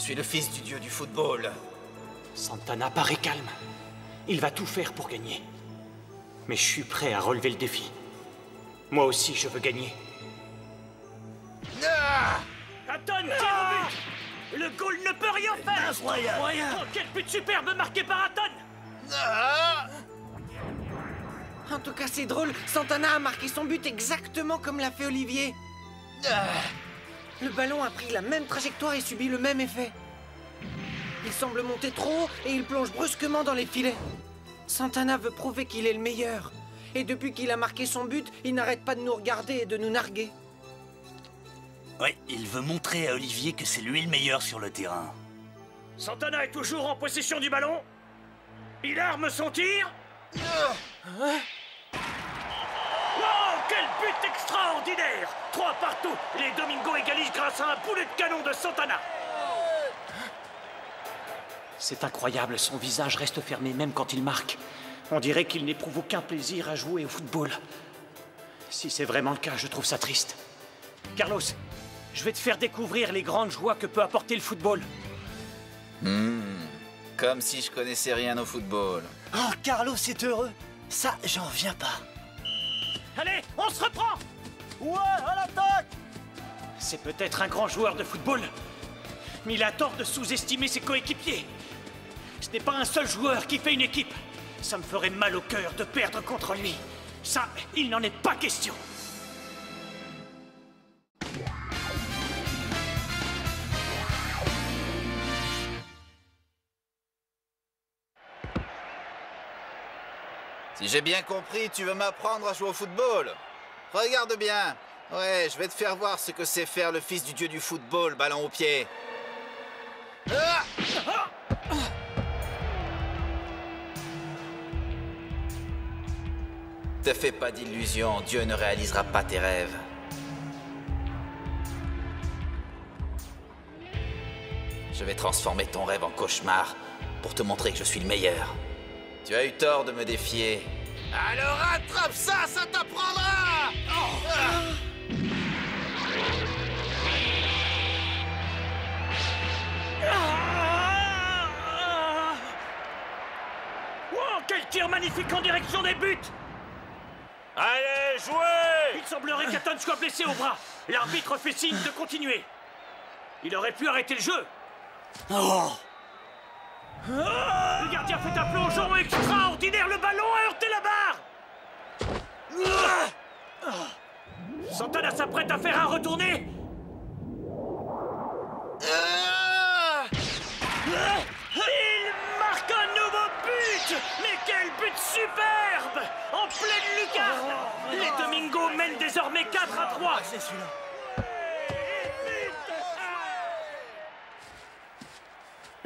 suis le fils du dieu du football. Santana paraît calme. Il va tout faire pour gagner. Mais je suis prêt à relever le défi. Moi aussi, je veux gagner. Ah au but Le goal ne peut rien faire Oh, quel but superbe marqué par Aton Ah En tout cas, c'est drôle. Santana a marqué son but exactement comme l'a fait Olivier. Ah Le ballon a pris la même trajectoire et subit le même effet. Il semble monter trop haut et il plonge brusquement dans les filets. Santana veut prouver qu'il est le meilleur. Et depuis qu'il a marqué son but, il n'arrête pas de nous regarder et de nous narguer. Ouais, il veut montrer à Olivier que c'est lui le meilleur sur le terrain. Santana est toujours en possession du ballon. Il arme son tir. But extraordinaire Trois partout. Les Domingo égalisent grâce à un boulet de canon de Santana. C'est incroyable, son visage reste fermé même quand il marque. On dirait qu'il n'éprouve aucun plaisir à jouer au football. Si c'est vraiment le cas, je trouve ça triste. Carlos, je vais te faire découvrir les grandes joies que peut apporter le football. Comme si je connaissais rien au football. Oh, Carlos est heureux Ça, j'en viens pas. Allez, on se reprend Ouais, à l'attaque C'est peut-être un grand joueur de football, mais il a tort de sous-estimer ses coéquipiers. Ce n'est pas un seul joueur qui fait une équipe. Ça me ferait mal au cœur de perdre contre lui. Ça, il n'en est pas question. Si j'ai bien compris, tu veux m'apprendre à jouer au football. Regarde bien. Ouais, je vais te faire voir ce que c'est faire le fils du dieu du football, ballon au pied. Ah Te fais pas d'illusions, Dieu ne réalisera pas tes rêves. Je vais transformer ton rêve en cauchemar pour te montrer que je suis le meilleur. Tu as eu tort de me défier. Alors attrape ça, ça t'apprendra Ah Ah Oh, quel tir magnifique en direction des buts Allez, jouez Il semblerait qu'Aton soit blessé au bras. L'arbitre fait signe de continuer. Il aurait pu arrêter le jeu. Oh Le gardien fait un plongeon extraordinaire. Le ballon a heurté la barre. Santana s'apprête à faire un retourné. Ah Il marque un nouveau but Mais quel but superbe En pleine lucarne Les Domingo mènent désormais 4 à 3 C'est celui-là.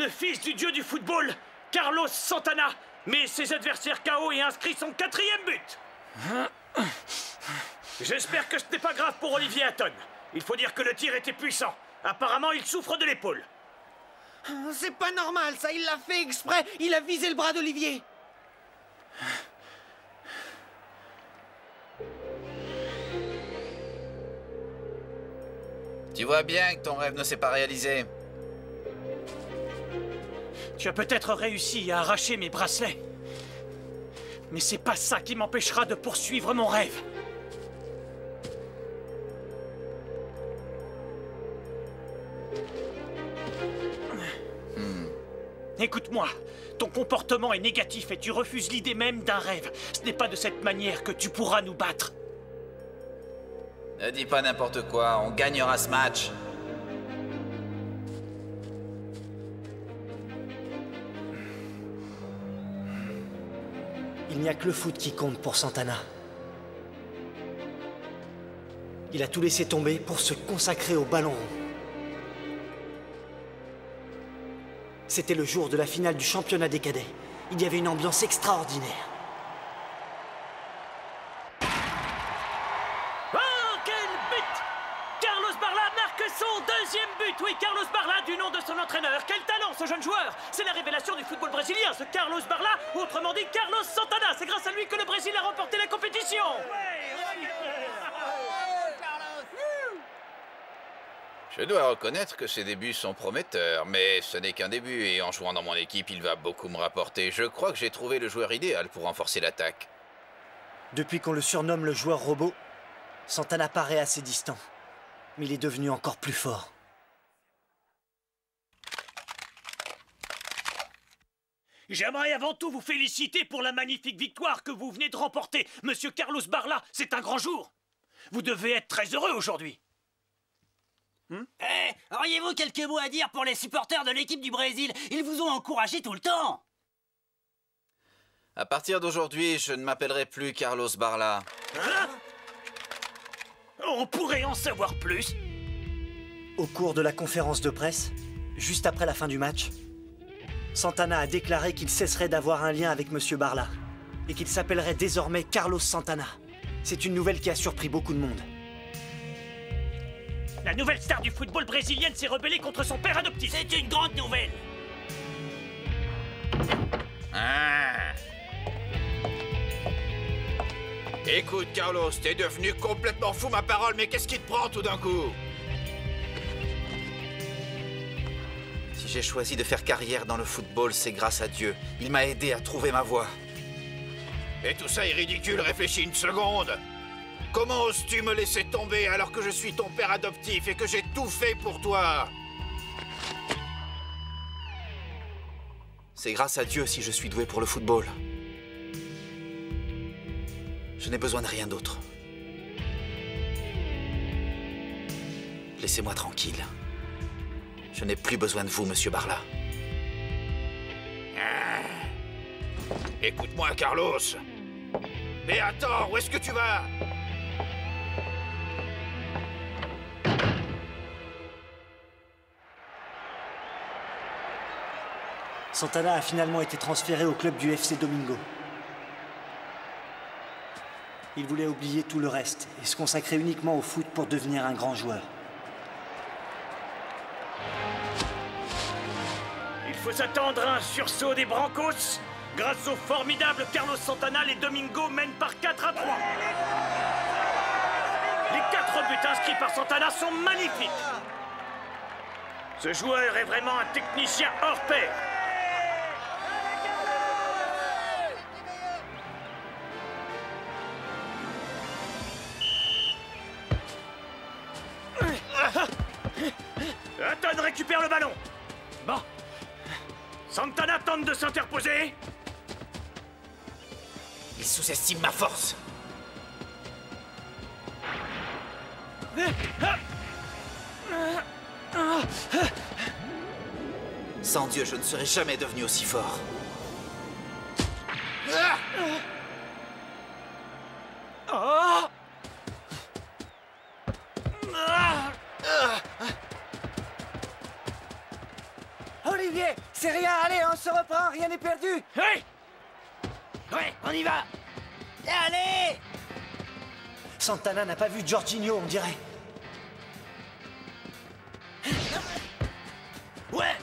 Le fils du dieu du football, Carlos Santana, met ses adversaires KO et inscrit son quatrième but. J'espère que ce n'est pas grave pour Olivier Hatton. Il faut dire que le tir était puissant. Apparemment, il souffre de l'épaule. C'est pas normal, ça, il l'a fait exprès. Il a visé le bras d'Olivier. Tu vois bien que ton rêve ne s'est pas réalisé. Tu as peut-être réussi à arracher mes bracelets. Mais c'est pas ça qui m'empêchera de poursuivre mon rêve. Écoute-moi, ton comportement est négatif et tu refuses l'idée même d'un rêve. Ce n'est pas de cette manière que tu pourras nous battre. Ne dis pas n'importe quoi, on gagnera ce match. Il n'y a que le foot qui compte pour Santana. Il a tout laissé tomber pour se consacrer au ballon rond. C'était le jour de la finale du championnat des cadets. Il y avait une ambiance extraordinaire. Dois reconnaître que ses débuts sont prometteurs, mais ce n'est qu'un début et en jouant dans mon équipe, il va beaucoup me rapporter. Je crois que j'ai trouvé le joueur idéal pour renforcer l'attaque. Depuis qu'on le surnomme le joueur robot, Santana paraît assez distant. Mais il est devenu encore plus fort. J'aimerais avant tout vous féliciter pour la magnifique victoire que vous venez de remporter. Monsieur Carlos Barla, c'est un grand jour. Vous devez être très heureux aujourd'hui. Eh, auriez-vous quelques mots à dire pour les supporters de l'équipe du Brésil? Ils vous ont encouragé tout le temps À partir d'aujourd'hui, je ne m'appellerai plus Carlos Barla. On pourrait en savoir plus. Au cours de la conférence de presse, juste après la fin du match, Santana a déclaré qu'il cesserait d'avoir un lien avec M. Barla et qu'il s'appellerait désormais Carlos Santana. C'est une nouvelle qui a surpris beaucoup de monde. La nouvelle star du football brésilienne s'est rebellée contre son père adoptif. C'est une grande nouvelle Ah. Écoute, Carlos, t'es devenu complètement fou, ma parole, mais qu'est-ce qui te prend tout d'un coup? Si j'ai choisi de faire carrière dans le football, c'est grâce à Dieu. Il m'a aidé à trouver ma voie. Et tout ça est ridicule, réfléchis une seconde. Comment oses-tu me laisser tomber alors que je suis ton père adoptif et que j'ai tout fait pour toi? C'est grâce à Dieu si je suis doué pour le football. Je n'ai besoin de rien d'autre. Laissez-moi tranquille. Je n'ai plus besoin de vous, monsieur Barla. Ah. Écoute-moi, Carlos. Mais attends, où est-ce que tu vas? Santana a finalement été transféré au club du FC Domingo. Il voulait oublier tout le reste et se consacrer uniquement au foot pour devenir un grand joueur. Il faut s'attendre à un sursaut des Brancos. Grâce au formidable Carlos Santana, les Domingo mènent par 4 à 3. Les 4 buts inscrits par Santana sont magnifiques. Ce joueur est vraiment un technicien hors pair. Sous-estime ma force. Sans Dieu, je ne serais jamais devenu aussi fort. Olivier, c'est rien, allez, on se reprend, rien n'est perdu. Hey Ouais, on y va Allez Santana n'a pas vu Jorginho, on dirait. Ouais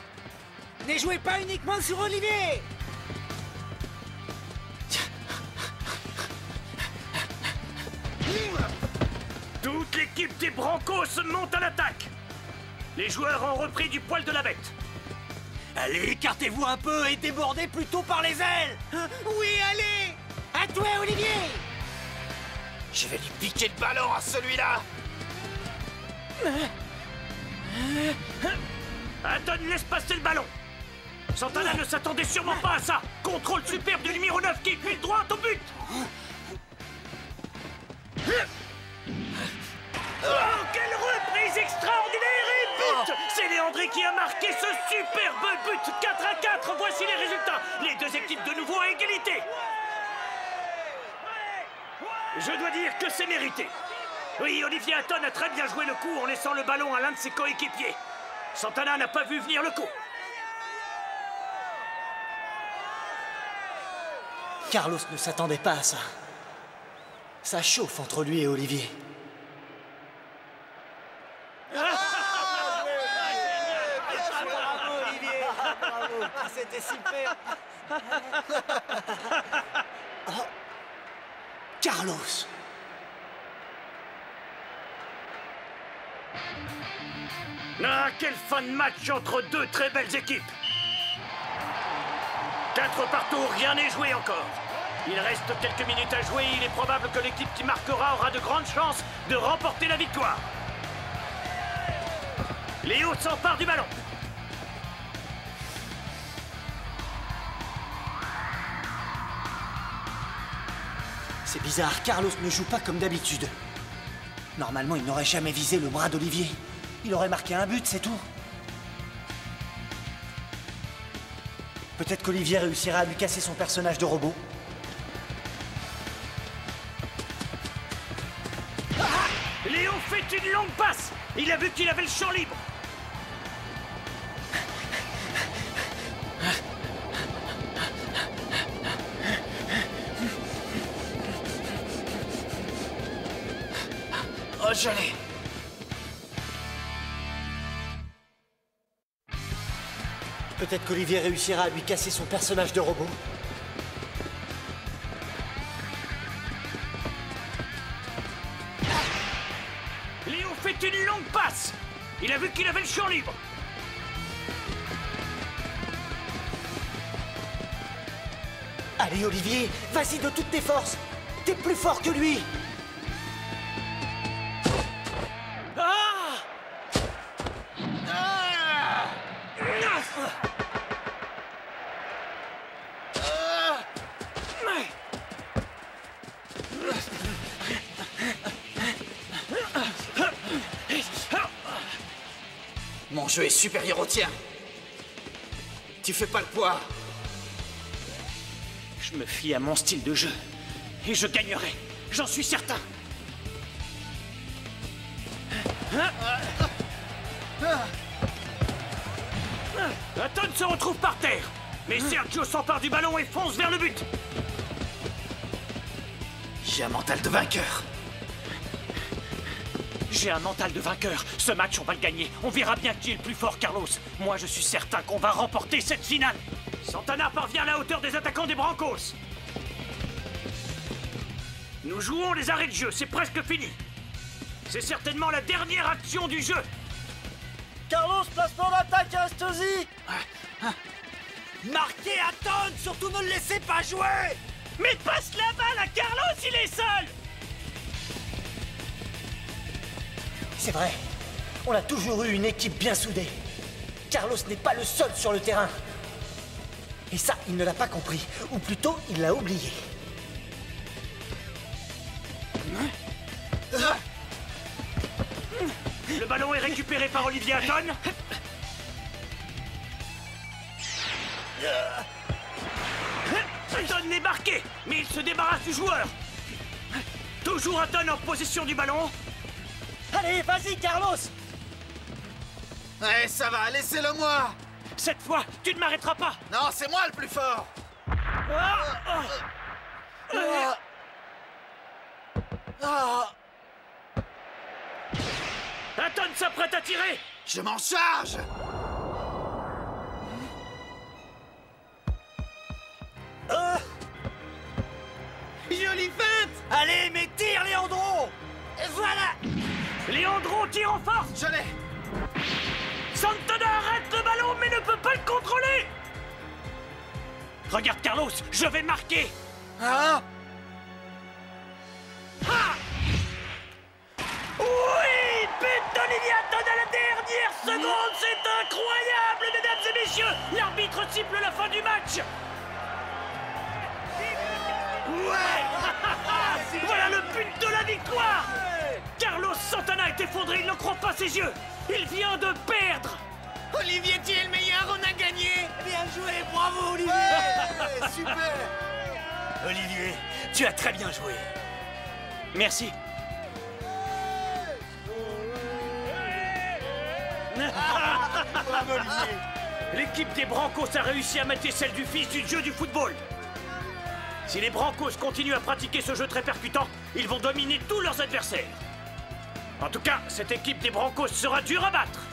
Ne jouez pas uniquement sur Olivier. Toute l'équipe des Brancos monte à l'attaque. Les joueurs ont repris du poil de la bête. Allez, écartez-vous un peu et débordez plutôt par les ailes Oui, allez. Toi, Olivier. Je vais lui piquer le ballon à celui-là Hatton laisse passer le ballon. Santana ne s'attendait sûrement pas à ça. Contrôle superbe du numéro 9 qui file droit au but. Oh, quelle reprise extraordinaire et but C'est Léandré qui a marqué ce superbe but 4 à 4 Voici les résultats Les deux équipes de nouveau à égalité Je dois dire que c'est mérité. Oui, Olivier Hatton a très bien joué le coup en laissant le ballon à l'un de ses coéquipiers. Santana n'a pas vu venir le coup. Carlos ne s'attendait pas à ça. Ça chauffe entre lui et Olivier. Bravo, Olivier. Bravo. Ah, C'était super. Carlos Ah, quelle fin de match entre deux très belles équipes Quatre partout, rien n'est joué encore. Il reste quelques minutes à jouer il est probable que l'équipe qui marquera aura de grandes chances de remporter la victoire. Léo s'empare du ballon. C'est bizarre, Carlos ne joue pas comme d'habitude. Normalement, il n'aurait jamais visé le bras d'Olivier. Il aurait marqué un but, c'est tout. Peut-être qu'Olivier réussira à lui casser son personnage de robot. Léo fait une longue passe. Il a vu qu'il avait le champ libre. Je l'ai Peut-être qu'Olivier réussira à lui casser son personnage de robot. Léo fait une longue passe. Il a vu qu'il avait le champ libre. Allez, Olivier, vas-y de toutes tes forces. T'es plus fort que lui. Est supérieur au tien. Tu fais pas le poids. Je me fie à mon style de jeu. Et je gagnerai. J'en suis certain. Aton se retrouve par terre. Mais Sergio s'empare du ballon et fonce vers le but. J'ai un mental de vainqueur. J'ai un mental de vainqueur. Ce match, on va le gagner. On verra bien qui est le plus fort, Carlos. Moi, je suis certain qu'on va remporter cette finale. Santana parvient à la hauteur des attaquants des Brancos. Nous jouons les arrêts de jeu, c'est presque fini. C'est certainement la dernière action du jeu. Carlos, placement d'attaque à Astosi Marquez Aton Surtout ne le laissez pas jouer Mais passe la balle à Carlos, il est seul C'est vrai. On a toujours eu une équipe bien soudée. Carlos n'est pas le seul sur le terrain. Et ça, il ne l'a pas compris. Ou plutôt, il l'a oublié. Le ballon est récupéré par Olivier Hatton. Hatton est marqué, mais il se débarrasse du joueur. Toujours Hatton en possession du ballon. Allez, vas-y, Carlos Ouais, ça va, laissez-le moi Cette fois, tu ne m'arrêteras pas. Non, c'est moi le plus fort Ah, ah. Ah. Ah. Hatton s'apprête à tirer. Je m'en charge Jolie feinte Allez, mais tire, Léandro Voilà Léandro tire en force. Je l'ai. Santana arrête le ballon mais ne peut pas le contrôler. Regarde Carlos, je vais marquer. Hein Ah. Oui But d'Olivier Hatton à la dernière seconde. C'est incroyable, mesdames et messieurs. L'arbitre siffle la fin du match. Ouais. Voilà le but de la victoire Carlos Santana est effondré, il ne croit pas ses yeux Il vient de perdre Olivier, tu es le meilleur, on a gagné Bien joué, bravo, Olivier Super Olivier, tu as très bien joué. Merci. L'équipe des Brancos a réussi à mater celle du fils du dieu du football. Si les Brancos continuent à pratiquer ce jeu très percutant, ils vont dominer tous leurs adversaires. En tout cas, cette équipe des Brancos sera dure à battre.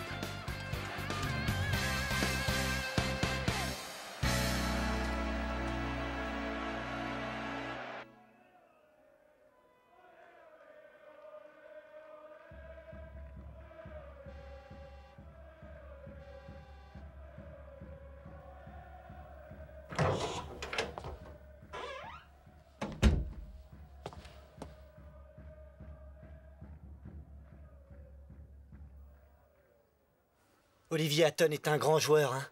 Olivier Hatton est un grand joueur, hein.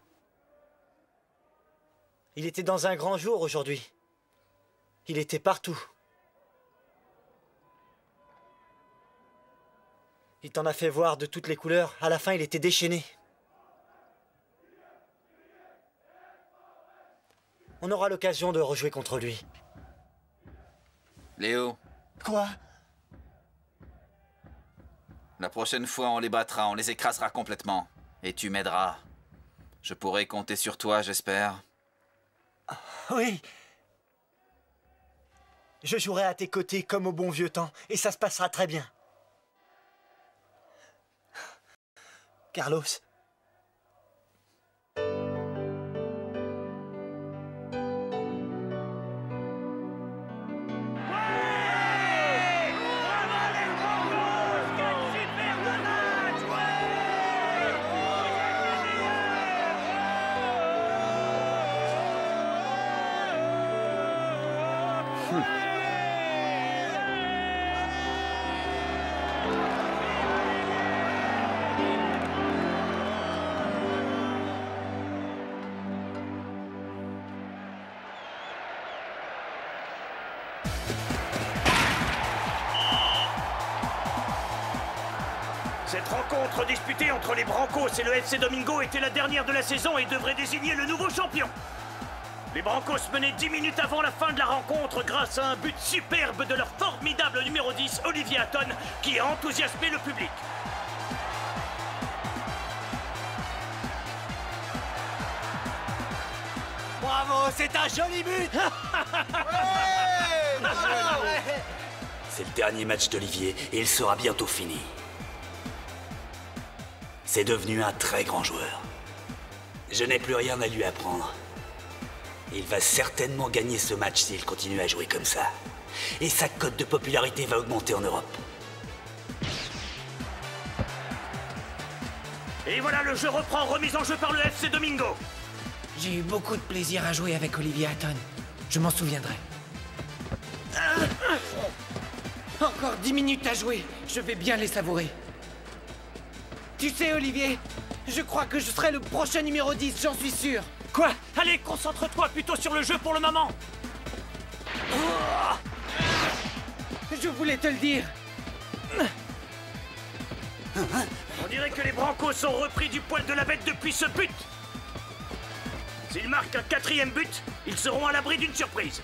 Il était dans un grand jour aujourd'hui. Il était partout. Il t'en a fait voir de toutes les couleurs. À la fin, il était déchaîné. On aura l'occasion de rejouer contre lui. Léo, Quoi? La prochaine fois on les battra, on les écrasera complètement. Et tu m'aideras. Je pourrai compter sur toi, j'espère. Oui. Je jouerai à tes côtés comme au bon vieux temps, et ça se passera très bien. Carlos, Cette rencontre disputée entre les Brancos et le FC Domingo était la dernière de la saison et devrait désigner le nouveau champion. Les Brancos menaient 10 minutes avant la fin de la rencontre grâce à un but superbe de leur formidable numéro 10, Olivier Hatton, qui a enthousiasmé le public. bravo, c'est un joli but C'est le dernier match d'Olivier et il sera bientôt fini. C'est devenu un très grand joueur. Je n'ai plus rien à lui apprendre. Il va certainement gagner ce match s'il continue à jouer comme ça. Et sa cote de popularité va augmenter en Europe. Et voilà, le jeu reprend, remise en jeu par le FC Domingo. J'ai eu beaucoup de plaisir à jouer avec Olivier Hatton. Je m'en souviendrai. Encore dix minutes à jouer. Je vais bien les savourer. Tu sais, Olivier, je crois que je serai le prochain numéro 10, j'en suis sûr. Quoi? Allez, concentre-toi plutôt sur le jeu pour le moment. Je voulais te le dire. On dirait que les Brancos ont repris du poil de la bête depuis ce but. S'ils marquent un quatrième but, ils seront à l'abri d'une surprise.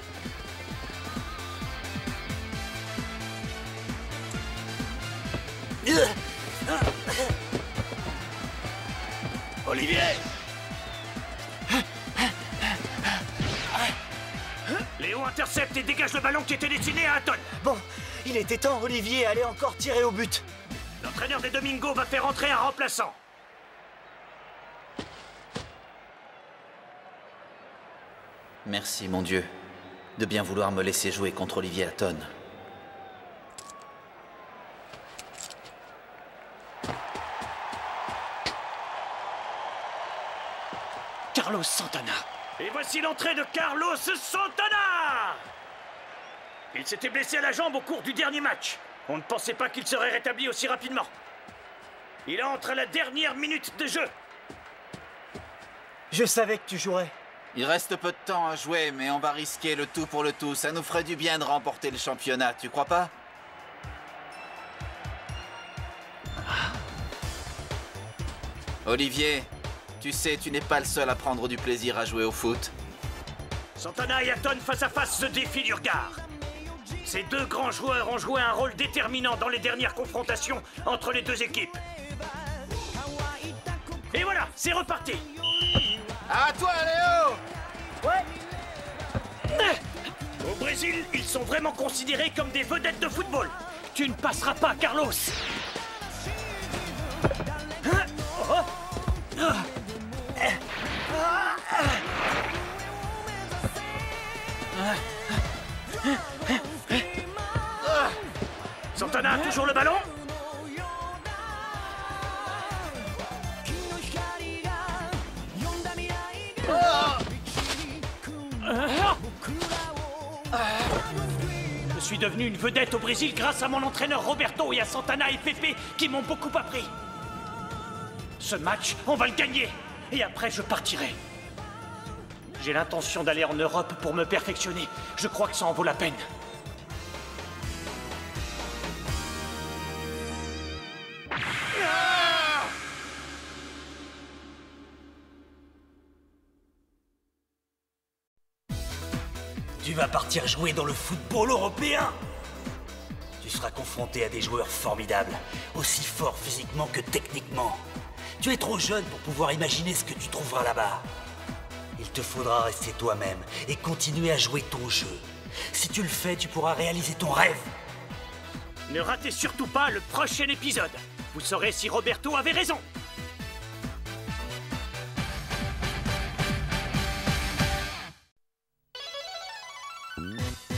Olivier Léo intercepte et dégage le ballon qui était destiné à Hatton. Bon, il était temps, Olivier, allait encore tirer au but. L'entraîneur des Domingo va faire entrer un remplaçant. Merci, mon Dieu, de bien vouloir me laisser jouer contre Olivier Hatton. Carlos Santana. Et voici l'entrée de Carlos Santana Il s'était blessé à la jambe au cours du dernier match. On ne pensait pas qu'il serait rétabli aussi rapidement. Il entre à la dernière minute de jeu. Je savais que tu jouerais. Il reste peu de temps à jouer, mais on va risquer le tout pour le tout. Ça nous ferait du bien de remporter le championnat, tu crois pas? Olivier, tu sais, tu n'es pas le seul à prendre du plaisir à jouer au foot. Santana et Hatton face à face se défient du regard. Ces deux grands joueurs ont joué un rôle déterminant dans les dernières confrontations entre les deux équipes. Et voilà, c'est reparti À toi, Léo Au Brésil, ils sont vraiment considérés comme des vedettes de football. Tu ne passeras pas, Carlos Toujours le ballon Je suis devenu une vedette au Brésil grâce à mon entraîneur Roberto et à Santana et Pepe qui m'ont beaucoup appris. Ce match, on va le gagner. Et après, je partirai. J'ai l'intention d'aller en Europe pour me perfectionner. Je crois que ça en vaut la peine. Vas partir jouer dans le football européen Tu seras confronté à des joueurs formidables, aussi forts physiquement que techniquement. Tu es trop jeune pour pouvoir imaginer ce que tu trouveras là-bas. Il te faudra rester toi-même et continuer à jouer ton jeu. Si tu le fais, tu pourras réaliser ton rêve. Ne ratez surtout pas le prochain épisode. Vous saurez si Roberto avait raison. Mm-hmm.